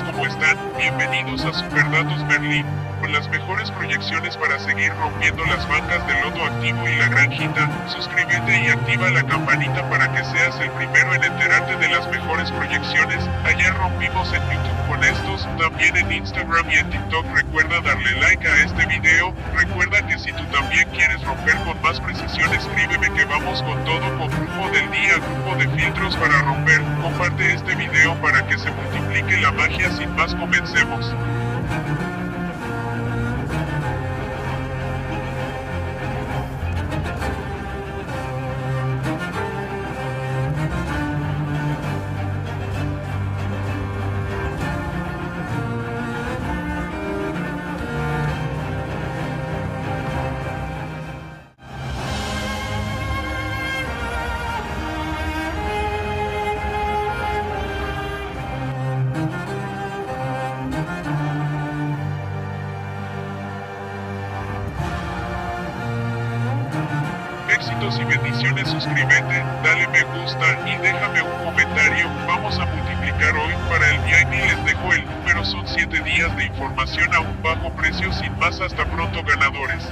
señores, ¿cómo están? Bienvenidos a Superdatos Berlín, con las mejores proyecciones para seguir rompiendo las bancas del lodo activo y la granjita. Suscríbete y activa la campanita para que seas el primero en enterarte de las mejores proyecciones. Ayer rompimos en YouTube con estos, también en Instagram y en TikTok. Recuerda darle like a este video. Recuerda que si tú también quieres romper con más precisión, escríbeme que vamos con todo con grupo del día, grupo de filtros para romper. Comparte este video para que se multiplique la magia sin más comencemos. Y bendiciones, suscríbete, dale me gusta y déjame un comentario. Vamos a multiplicar hoy para el VIP les dejo el número, son 7 días de información a un bajo precio sin más hasta pronto ganadores.